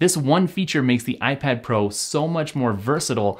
This one feature makes the iPad Pro so much more versatile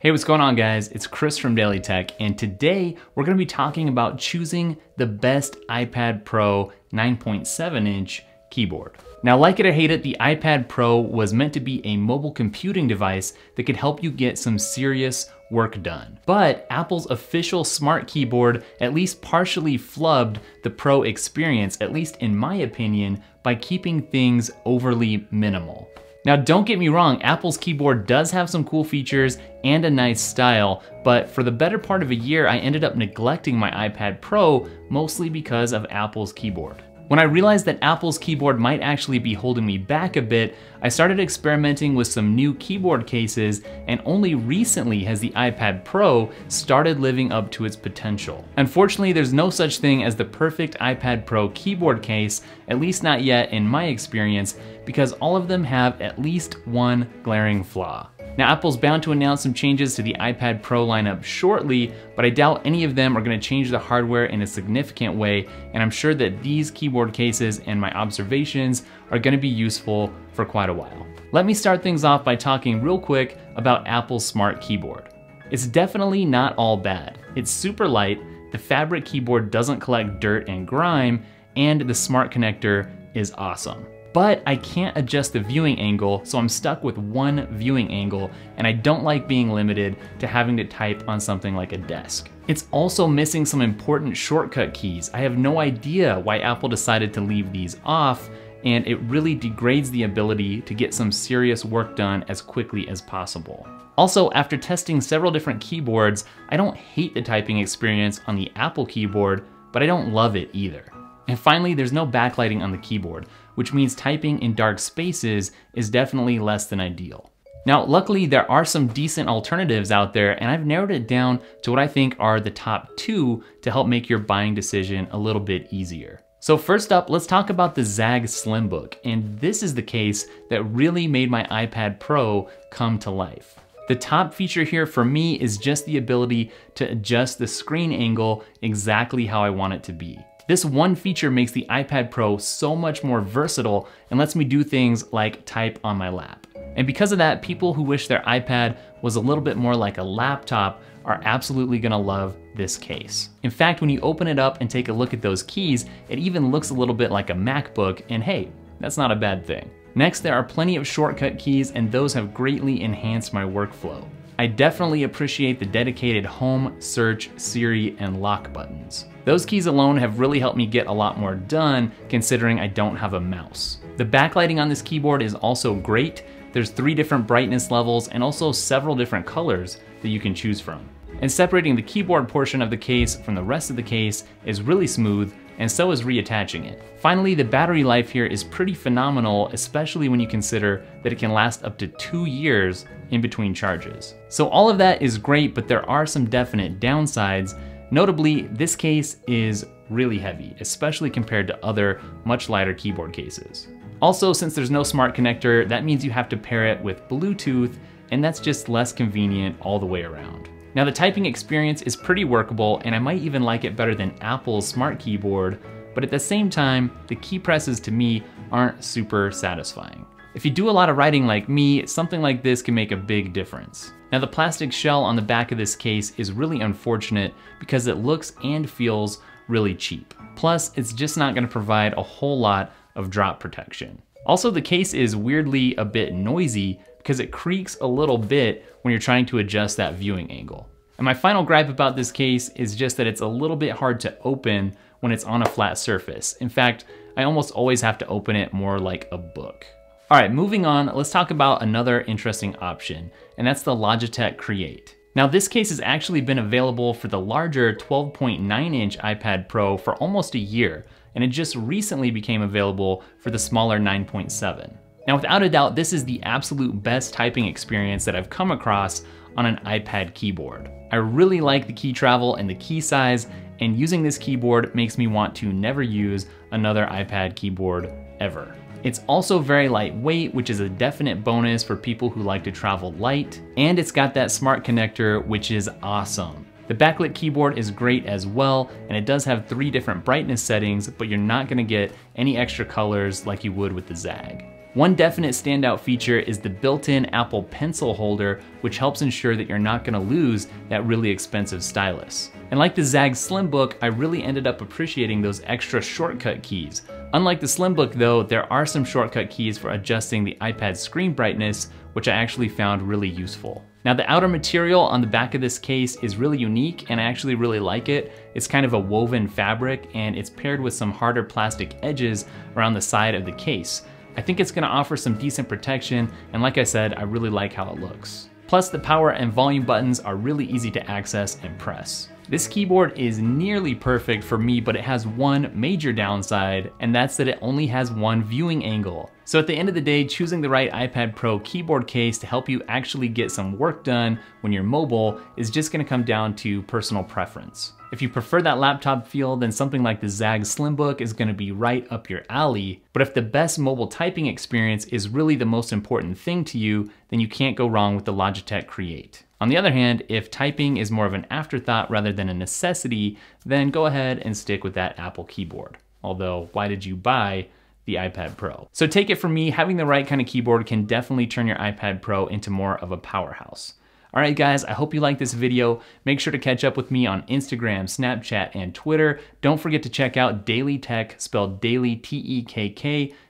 Hey, what's going on guys? It's Chris from DailyTekk, and today we're gonna be talking about choosing the best iPad Pro 9.7 inch keyboard. Now, like it or hate it, the iPad Pro was meant to be a mobile computing device that could help you get some serious work done. But Apple's official smart keyboard at least partially flubbed the Pro experience, at least in my opinion, by keeping things overly minimal. Now don't get me wrong, Apple's keyboard does have some cool features and a nice style, but for the better part of a year I ended up neglecting my iPad Pro mostly because of Apple's keyboard. When I realized that Apple's keyboard might actually be holding me back a bit, I started experimenting with some new keyboard cases, and only recently has the iPad Pro started living up to its potential. Unfortunately, there's no such thing as the perfect iPad Pro keyboard case, at least not yet in my experience, because all of them have at least one glaring flaw. Now Apple's bound to announce some changes to the iPad Pro lineup shortly, but I doubt any of them are gonna change the hardware in a significant way, and I'm sure that these keyboard cases and my observations are gonna be useful for quite a while. Let me start things off by talking real quick about Apple's smart keyboard. It's definitely not all bad. It's super light, the fabric keyboard doesn't collect dirt and grime, and the smart connector is awesome but I can't adjust the viewing angle, so I'm stuck with one viewing angle, and I don't like being limited to having to type on something like a desk. It's also missing some important shortcut keys. I have no idea why Apple decided to leave these off, and it really degrades the ability to get some serious work done as quickly as possible. Also, after testing several different keyboards, I don't hate the typing experience on the Apple keyboard, but I don't love it either. And finally, there's no backlighting on the keyboard, which means typing in dark spaces is definitely less than ideal. Now, luckily there are some decent alternatives out there and I've narrowed it down to what I think are the top two to help make your buying decision a little bit easier. So first up, let's talk about the ZAGG Slimbook. And this is the case that really made my iPad Pro come to life. The top feature here for me is just the ability to adjust the screen angle exactly how I want it to be. This one feature makes the iPad Pro so much more versatile and lets me do things like type on my lap. And because of that, people who wish their iPad was a little bit more like a laptop are absolutely gonna love this case. In fact, when you open it up and take a look at those keys, it even looks a little bit like a MacBook, and hey, that's not a bad thing. Next, there are plenty of shortcut keys, and those have greatly enhanced my workflow. I definitely appreciate the dedicated home, search, Siri, and lock buttons. Those keys alone have really helped me get a lot more done considering I don't have a mouse. The backlighting on this keyboard is also great. There's three different brightness levels and also several different colors that you can choose from. And separating the keyboard portion of the case from the rest of the case is really smooth and so is reattaching it. Finally, the battery life here is pretty phenomenal, especially when you consider that it can last up to two years in between charges. So all of that is great, but there are some definite downsides. Notably, this case is really heavy, especially compared to other much lighter keyboard cases. Also, since there's no smart connector, that means you have to pair it with Bluetooth, and that's just less convenient all the way around. Now the typing experience is pretty workable and I might even like it better than Apple's smart keyboard, but at the same time, the key presses to me aren't super satisfying. If you do a lot of writing like me, something like this can make a big difference. Now the plastic shell on the back of this case is really unfortunate because it looks and feels really cheap. Plus, it's just not gonna provide a whole lot of drop protection. Also, the case is weirdly a bit noisy because it creaks a little bit when you're trying to adjust that viewing angle. And my final gripe about this case is just that it's a little bit hard to open when it's on a flat surface. In fact, I almost always have to open it more like a book. All right, moving on, let's talk about another interesting option, and that's the Logitech Create. Now this case has actually been available for the larger 12.9 inch iPad Pro for almost a year, and it just recently became available for the smaller 9.7. Now, without a doubt, this is the absolute best typing experience that I've come across on an iPad keyboard. I really like the key travel and the key size, and using this keyboard makes me want to never use another iPad keyboard ever. It's also very lightweight, which is a definite bonus for people who like to travel light, and it's got that smart connector, which is awesome. The backlit keyboard is great as well, and it does have three different brightness settings, but you're not gonna get any extra colors like you would with the ZAGG. One definite standout feature is the built-in Apple Pencil holder, which helps ensure that you're not gonna lose that really expensive stylus. And like the ZAGG Slimbook, I really ended up appreciating those extra shortcut keys. Unlike the Slimbook though, there are some shortcut keys for adjusting the iPad screen brightness, which I actually found really useful. Now the outer material on the back of this case is really unique and I actually really like it. It's kind of a woven fabric and it's paired with some harder plastic edges around the side of the case. I think it's gonna offer some decent protection, and like I said, I really like how it looks. Plus the power and volume buttons are really easy to access and press. This keyboard is nearly perfect for me, but it has one major downside, and that's that it only has one viewing angle. So at the end of the day, choosing the right iPad Pro keyboard case to help you actually get some work done when you're mobile is just gonna come down to personal preference. If you prefer that laptop feel, then something like the ZAGG Slimbook is gonna be right up your alley. But if the best mobile typing experience is really the most important thing to you, then you can't go wrong with the Logitech Create. On the other hand, if typing is more of an afterthought rather than a necessity, then go ahead and stick with that Apple keyboard. Although, why did you buy the iPad Pro? So take it from me, having the right kind of keyboard can definitely turn your iPad Pro into more of a powerhouse. All right, guys, I hope you liked this video. Make sure to catch up with me on Instagram, Snapchat, and Twitter. Don't forget to check out DailyTekk, spelled daily,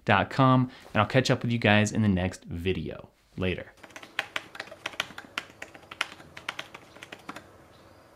dot com, and I'll catch up with you guys in the next video. Later.